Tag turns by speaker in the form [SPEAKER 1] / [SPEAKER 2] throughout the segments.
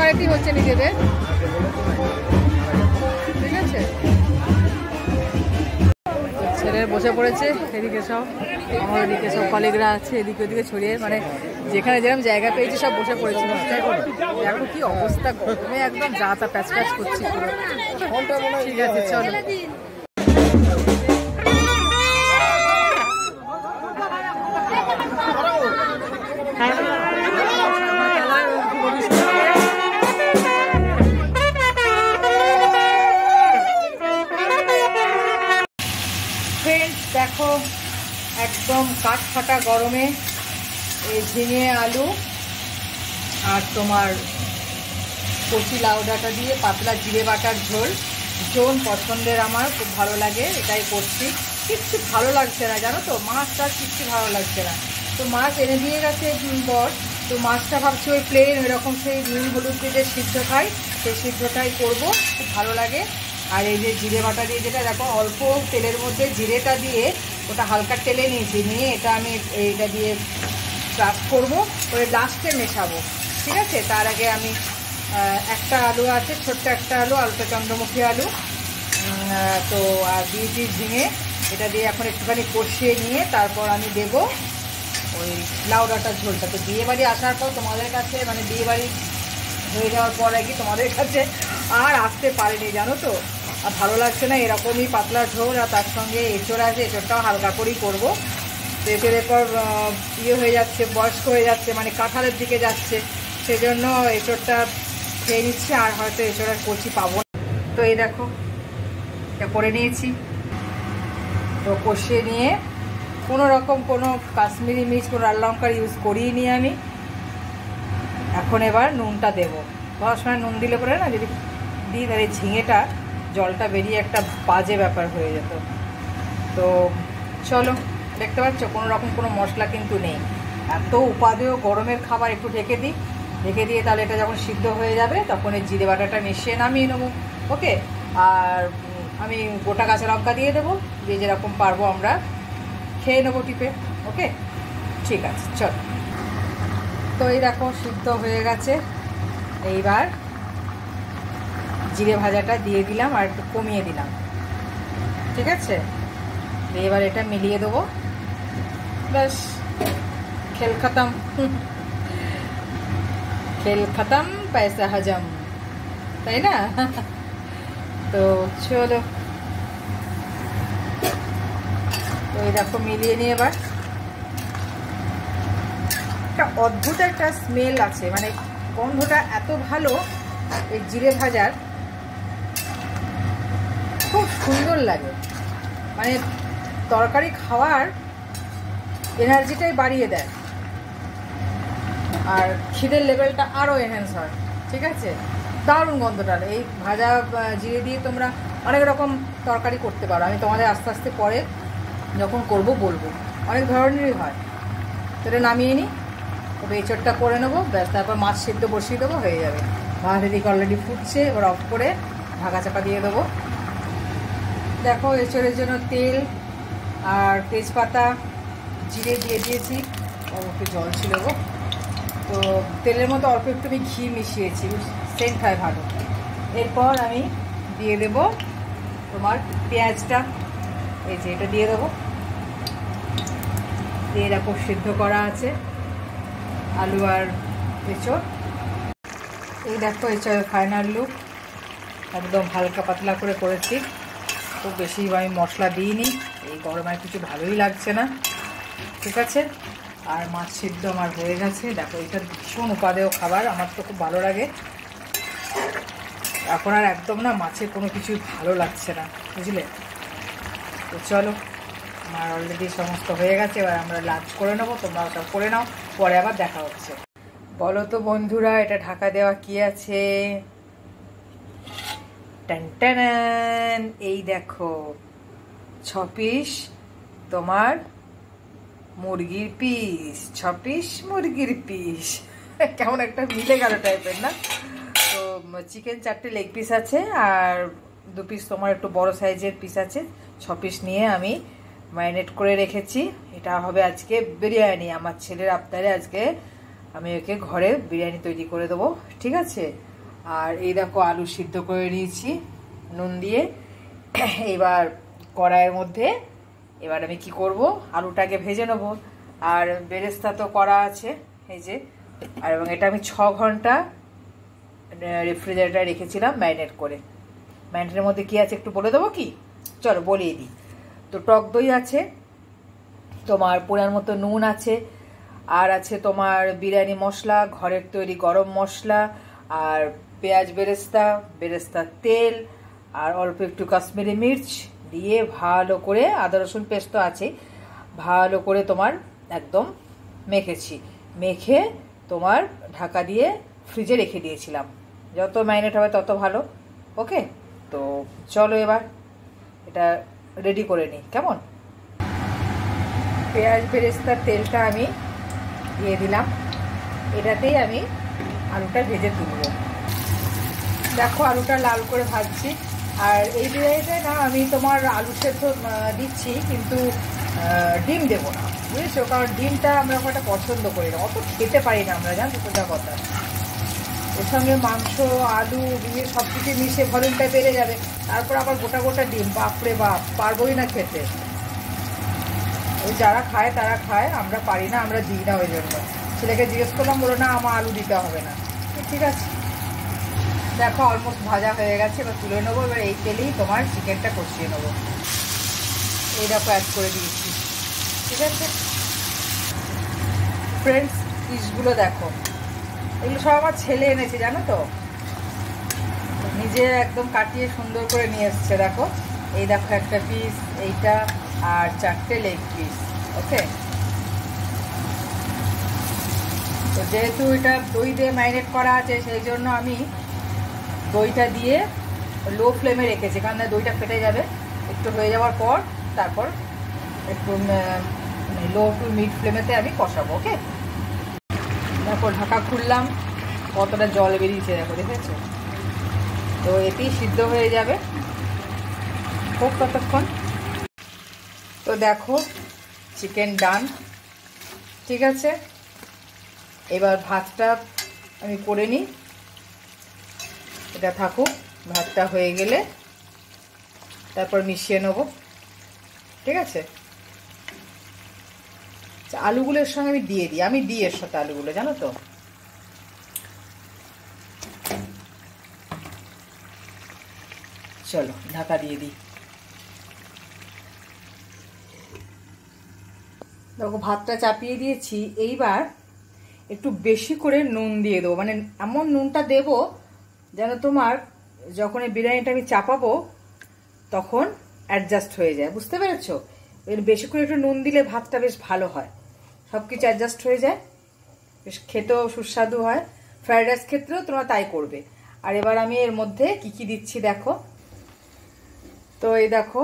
[SPEAKER 1] বাড়িতেই হচ্ছে নিজেদের। ঠিক আছে? ছেলের বসে পড়েছে এদিকে সব আমার এদিকে সব কলিগরা আছে এদিকে ওদিকে ছড়িয়ে মানে যেখানে যেরকম জায়গা পেয়েছি সব বসে পড়েছি। এখন কি অবস্থা গরমে একদম যা তা প্যাচ প্যাচ করছি ঠিক আছে চলো। ফাটা গরমে এই ঝিঙে, আলু আর তোমার কচি লাউ ডাঁটা দিয়ে পাতলা জিরে বাটার ঝোল। ভীষণ পছন্দের আমার, খুব ভালো লাগে, এটাই করছি। কিচ্ছু ভালো লাগছে না, জানো তো? মাছটা কিচ্ছু ভালো লাগছে না। তো মাছ এনে দিয়ে গেছে বর তো মাছটা ভাবছি ওই প্লেন ওইরকম সেই নুন হলুদ দিয়ে সিদ্ধ খাই, সেই সিদ্ধটাই করব, খুব ভালো লাগে। আর এই যে জিরে বাটা দিয়ে যেটা, দেখো অল্প তেলের মধ্যে জিরেটা দিয়ে ওটা হালকা টেলে নিয়েছি, নিয়ে এটা আমি এইটা দিয়ে চাষ করব ওই লাস্টে মেশাবো, ঠিক আছে? তার আগে আমি একটা আলু আছে, ছোট্ট একটা আলু, আলুটা চন্দ্রমুখী আলু তো, আর দিয়ে দিয়েছি ঝিঙে, এটা দিয়ে এখন একটুখানি কষিয়ে নিয়ে তারপর আমি দেব ওই লাউ ডাঁটার ঝোলটা। তো বিয়ে বাড়ি আসার পর তোমাদের কাছে মানে বিয়ে বাড়ি হয়ে যাওয়ার পর আর কি তোমাদের কাছে আর আসতে পারেনি, জানো তো? আর ভালো লাগছে না, এরকমই পাতলা ঝোল আর তার সঙ্গে এঁচড় আছে, এঁচড়টাও হালকা করেই করব। তো এঁচড়ের পর ইয়ে হয়ে যাচ্ছে, বয়স্ক হয়ে যাচ্ছে মানে কাঁঠালের দিকে যাচ্ছে। সেজন্য এঁচড়টা খেয়ে নিচ্ছে, আর হয়তো এঁচড় আর কচি পাবো তো এই দেখো, এটা করে নিয়েছি। তো কষিয়ে নিয়ে, কোনো রকম কোনো কাশ্মীরি মির্চ, কোনো লাল লঙ্কার ইউজ করিয়ে নিয়ে আমি। এখন এবার নুনটা দেবো। ধরার সময় নুন দিলে পরে না, যদি দিই তাহলে ঝিঙেটা জলটা বেরিয়ে একটা বাজে ব্যাপার হয়ে যেত। তো চলো, দেখতে পাচ্ছ, কোনো রকম কোনো মশলা কিন্তু নেই। এত উপাদেয় গরমের খাবার একটু ঢেকে দিই। ঢেকে দিয়ে তাহলে এটা যখন সিদ্ধ হয়ে যাবে, তখন এই জিরে বাটাটা মিশিয়ে নামিয়ে নেব, ওকে? আর আমি গোটা কাঁচা লঙ্কা দিয়ে দেবো যে যেরকম পারব আমরা খেয়ে নেব টিপে, ওকে? ঠিক আছে, চল। তো এই দেখো, সিদ্ধ হয়ে গেছে। এইবার জিরে ভাজাটা দিয়ে দিলাম আর একটু কমিয়ে দিলাম। ঠিক আছে? এবার এটা মিলিয়ে দেবো। ব্যাস, খেল খতম। খেল খতম, পয়সা হজম। তাই না? তো চলো। তো এই দেখো, মিলিয়ে নিয়ে এবার। একটা অদ্ভুত একটা স্মেল আছে। মানে গন্ধটা এত ভালো, এই জিরে ভাজার। সুন্দর লাগে। মানে তরকারি খাওয়ার এনার্জিটাই বাড়িয়ে দেয়। আর খিদের লেভেলটা আরও এনহ্যান্স হয়, ঠিক আছে? দারুণ গন্ধটা, এই ভাজা জিরে দিয়ে তোমরা অনেক রকম তরকারি করতে পারো। আমি তোমাদের আস্তে আস্তে পরে যখন করব বলব। অনেক ধরনেরই হয়। তো এটা নামিয়ে নিই তবে এঁচড়টা করে নেব, ব্যাস, তারপর মাছ সিদ্ধ বসিয়ে দেবো, হয়ে যাবে। ভাত এদিকে অলরেডি ফুটছে, এবার অফ করে ঢাকা চাপা দিয়ে দেবো। দেখো, এঁচড়ের জন্য তেল আর তেজপাতা জিরে দিয়ে দিয়েছি। একটু জল ছিল গো। তো তেলের মতো অল্প একটু আমি ঘি মিশিয়েছি, সেন্ট হয় ভালো। এরপর আমি দিয়ে দেব তোমার পেঁয়াজটা। এই যে এটা দিয়ে দেবো। দিয়ে দেখো, সিদ্ধ করা আছে আলু আর এঁচড়। এই দেখো, এঁচড়ের ফাইনাল লুক একদম হালকা পাতলা করে করেছি। খুব বেশি আমি মশলা দিইনি। এই গরমে কিছু ভালোই লাগছে না। ঠিক আছে? আর মাছ সিদ্ধ আমার হয়ে গেছে। দেখো, এটা ভীষণ উপাদেয় খাবার। আমার তো খুব ভালো লাগে। এখন আর একদম না মাছের কোনো কিছুই ভালো লাগছে না। বুঝলে? তো চলো, আমার অলরেডি সমস্ত হয়ে গেছে। এবার আমরা লাঞ্চ করে নেব। তোমরা ওটা করে নাও। পরে আবার দেখা হচ্ছে। বলো তো বন্ধুরা, এটা ঢাকা দেওয়া কি আছে? টান এই দেখো ছ পিস তোমার মুরগির পিস ছ পিস মুরগির পিস। কেমন একটা মিলে গেল টাইপের না? তো চিকেন চারটে লেগ পিস আছে, আর দু পিস তোমার একটু বড় সাইজের পিস আছে। ছ পিস নিয়ে আমি ম্যারিনেট করে রেখেছি। এটা হবে আজকে বিরিয়ানি। আমার ছেলের আবদারে আজকে আমি ওকে ঘরে বিরিয়ানি তৈরি করে দেবো। ঠিক আছে? আর এই দেখো আলু সিদ্ধ করে নিয়েছি, নুন দিয়ে। এবার কড়াইয়ের মধ্যে, এবার আমি কি করব? আলুটাকে ভেজে নেব। আর বেরেস্তা তো করা আছে, এই যে। আর এবং এটা আমি ছ ঘণ্টা রেফ্রিজারেটারে রেখেছিলাম ম্যারিনেট করে। ম্যারিনেটের মধ্যে কি আছে একটু বলে দেবো কি? চলো বলিয়ে দিই। তো টক দই আছে, তোমার পোড়ার মতো নুন আছে, আর আছে তোমার বিরিয়ানি মশলা, ঘরের তৈরি গরম মশলা, আর পেঁয়াজ বেরেস্তা, বেরেস্তার তেল, আর অল্প একটু কাশ্মীরি মির্চ দিয়ে ভালো করে আদা রসুন পেস্ট তো আছে, ভালো করে তোমার একদম মেখেছি। মেখে তোমার ঢাকা দিয়ে ফ্রিজে রেখে দিয়েছিলাম। যত ম্যারিনেট হবে তত ভালো, ওকে? তো চলো এবার, এটা রেডি করে নিই, কেমন? পেঁয়াজ বেরেস্তার তেলটা আমি দিয়ে দিলাম। এটাতেই আমি আলুটা ভেজে তুলব। দেখো আলুটা লাল করে ভাজছি। আর এই বিরিয়ানিতে না আমি তোমার আলু সেদ্ধ দিচ্ছি, কিন্তু ডিম দেবো না, বুঝেছ? কারণ ডিমটা আমরা ওটা পছন্দ করি না। অত খেতে পারি না আমরা, জানো সোজা কথা। এর সঙ্গে মাংস, আলু, দিয়ে সব কিছু মিশে ভলিউমটা বেড়ে যাবে। তারপর আবার গোটা গোটা ডিম, বাপরে বাপ, পারবোই না খেতে। ওই যারা খায়, তারা খায়, আমরা পারি না, আমরা দিই না ওই জন্য। ছেলেকে জিজ্ঞেস করলাম বলো না, আমার আলু দিতে হবে না। ঠিক আছে। দেখো অলমোস্ট ভাজা হয়ে গেছে, এবার তুলে নেব, এবার এই তেলেই তোমার চিকেনটা কষিয়ে নেব। এই দেখো অ্যাড করে দিয়েছি। ঠিক আছে? ফ্রেন্ডস পিসগুলো দেখো। এগুলো সব আমার ছেলে এনেছে, জানো তো? নিজে একদম কাটিয়ে সুন্দর করে নিয়ে এসছে, দেখো। এই দেখো, একটা পিস এইটা, আর চারটে লেগ পিস ওকে তো যেহেতু এটা দই দিয়ে ম্যারিনেট করা আছে, সেই জন্য আমি দইটা দিয়ে লো ফ্লেমে রেখেছি, কারণ দইটা ফেটে যাবে। একটু হয়ে যাওয়ার পর তারপর একটু লো টু মিড ফ্লেমেতে আমি কষাবো ওকে তারপর ঢাকা খুললাম, কতটা জল বেরিয়েছে দেখো, দেখেছ? তো এতেই সিদ্ধ হয়ে যাবে হোক ততক্ষণ। তো দেখো চিকেন ডান ঠিক আছে? এবার ভাতটা আমি করে নিই। এটা থাকুক, ভাতটা হয়ে গেলে তারপর মিশিয়ে নেব। ঠিক আছে? আলুগুলোর সঙ্গে আমি দিয়ে দিই। আমি দিই এর সাথে আলুগুলো, জানো তো? চলো, ঢাকা দিয়ে দিই। দেখো, ভাতটা চাপিয়ে দিয়েছি। এইবার একটু বেশি করে নুন দিয়ে দেবো। মানে এমন নুনটা দেব যেন তোমার যখন এই বিরিয়ানিটা আমি চাপাবো, তখন অ্যাডজাস্ট হয়ে যায়। বুঝতে পেরেছ? এর বেশি করে একটু নুন দিলে ভাতটা বেশ ভালো হয়। সব কিছু অ্যাডজাস্ট হয়ে যায়। বেশ খেতেও সুস্বাদু হয়। ফ্রাইড রাইস ক্ষেত্রেও তোমরা তাই করবে। আর এবার আমি এর মধ্যে কি কি দিচ্ছি দেখো। তো এই দেখো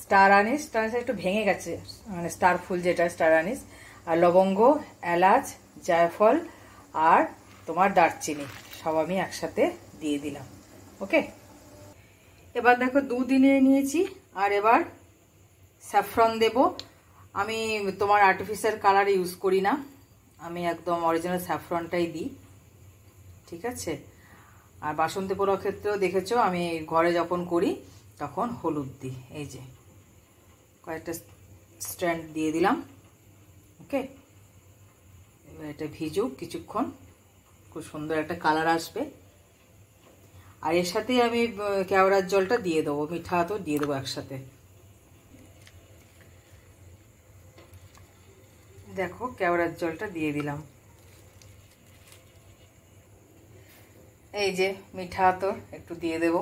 [SPEAKER 1] স্টার আনিস স্টার আনিস একটু ভেঙে গেছে। মানে স্টার ফুল যেটা স্টার আনিস আর লবঙ্গ, এলাচ, জায়ফল আর তোমার দারচিনি। সব আমি একসাথে দিয়ে দিলাম। ওকে এবার দেখো দুদিনে নিয়েছি, আর এবার স্যাফরন দেব। আমি তোমার আর্টিফিশিয়াল কালার ইউজ করি না। আমি একদম অরিজিনাল স্যাফরনটাই দিই। ঠিক আছে? আর বাসন্তী পোড়ার ক্ষেত্রেও দেখেছ, আমি ঘরে যখন করি, তখন হলুদ দিই। এই যে, কয়েকটা স্ট্যান্ড দিয়ে দিলাম। ওকে এবার এটা ভিজুক কিছুক্ষণ। খুব সুন্দর একটা কালার আসবে। আর এর সাথে আমি কেওড়ার জলটা দিয়ে দেবো, মিঠা তো দিয়ে দেবো একসাথে। দেখো, কেওড়ার জলটা দিয়ে দিলাম। এই যে, মিঠা তো একটু দিয়ে দেব।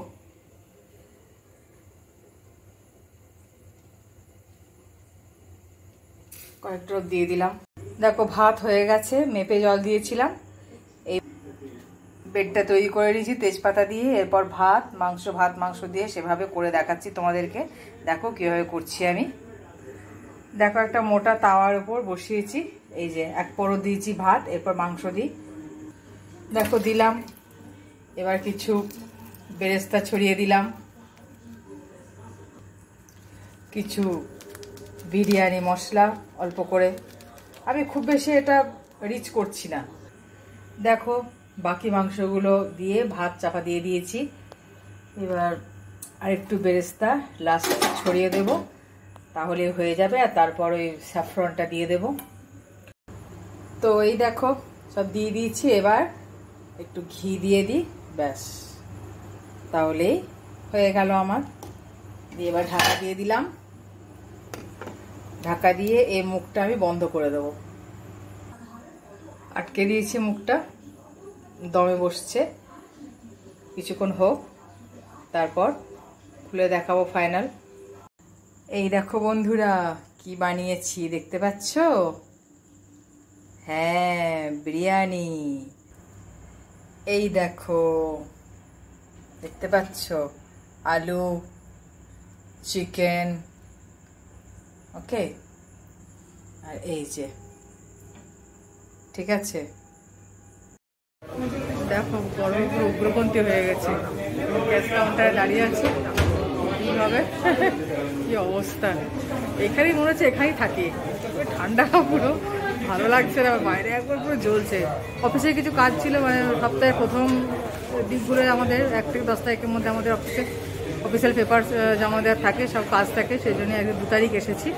[SPEAKER 1] কয়েকটা দিয়ে দিলাম। দেখো, ভাত হয়ে গেছে, মেপে জল দিয়েছিলাম। এই বেডটা তৈরি করে নিয়েছি, তেজপাতা দিয়ে, এরপর ভাত, মাংস ভাত, মাংস দিয়ে সেভাবে করে দেখাচ্ছি তোমাদেরকে। দেখো কীভাবে করছি আমি। দেখো একটা মোটা তাওয়ার উপর বসিয়েছি, এই যে এক পোড়ো দিয়েছি ভাত, এরপর মাংস দিই। দেখো দিলাম, এবার কিছু বেরেস্তা ছড়িয়ে দিলাম। কিছু বিরিয়ানি মশলা অল্প করে। আমি খুব বেশি এটা রিচ করছি না। দেখো বাকি মাংসগুলো দিয়ে ভাত চাপা দিয়ে দিয়েছি। এবার আরেকটু বেরেস্তা লাস্ট ছড়িয়ে দেব, তাহলে হয়ে যাবে, আর তারপর ওই স্যাফরনটা দিয়ে দেব। তো এই দেখো, সব দিয়ে দিয়েছি, এবার একটু ঘি দিয়ে দিই, ব্যাস। তাহলেই হয়ে গেল আমার। দিয়ে এবার ঢাকা দিয়ে দিলাম। ঢাকা দিয়ে এই মুখটা আমি বন্ধ করে দেবো। আটকে দিয়েছি মুখটা। দমে বসছে। কিছুক্ষণ হোক, তারপর খুলে দেখাবো ফাইনাল এই দেখো বন্ধুরা, কি বানিয়েছি, দেখতে পাচ্ছ? হ্যাঁ বিরিয়ানি। এই দেখো, দেখতে পাচ্ছ? আলু, চিকেন ওকে আর এই যে, ঠিক আছে? দেখো, গরম পুরো উগ্রপন্থী হয়ে গেছে। গ্যাস কাউন্টারে দাঁড়িয়ে আছে। কি হবে? কি অবস্থা? এখানেই মনে হচ্ছে এখানেই থাকি। ঠান্ডা, পুরো ভালো লাগছে না। বাইরে একবার পুরো জ্বলছে। অফিসে কিছু কাজ ছিল মানে সপ্তাহের প্রথম দিকগুলো আমাদের, এক থেকে দশ তারিখের মধ্যে আমাদের অফিসে। অফিসিয়াল পেপার জমা দেওয়ার থাকে, সব কাজ থাকে। সেই জন্য আজকে দু তারিখ এসেছি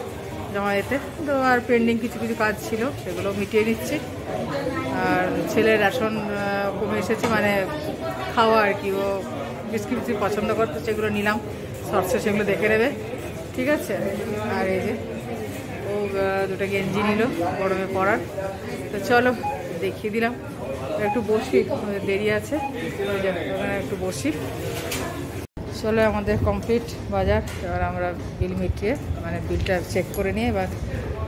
[SPEAKER 1] জমা দিতে। তো আর পেন্ডিং কিছু কিছু কাজ ছিল, সেগুলো মিটিয়ে নিচ্ছি। আর ছেলের রেশন কমে এসেছে মানে খাওয়া আর কি, ও বিস্কিট বিস্কিট পছন্দ করতো, সেগুলো নিলাম সরষে সেগুলো দেখে নেবে, ঠিক আছে? আর এই যে, ও দুটো গেঞ্জি নিল গরমে পড়ার। তো চলো, দেখিয়ে দিলাম। একটু বসি, দেরি আছে একটু বসি। চলো, আমাদের কমপ্লিট বাজার, এবার আমরা বিল মিটিয়ে মানে বিলটা চেক করে নিয়ে, এবার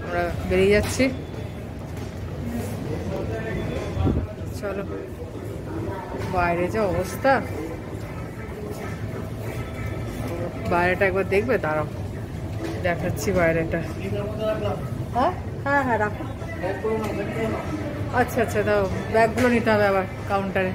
[SPEAKER 1] আমরা বেরিয়ে যাচ্ছি। চলো। বাইরে যা অবস্থা। বাইরেটা একবার দেখবে, দাঁড়াও। দেখাচ্ছি বাইরেটা। হ্যাঁ? হ্যাঁ হ্যাঁ রাখো। আচ্ছা আচ্ছা দাও। ব্যাগগুলো নিতে হবে আবার কাউন্টারে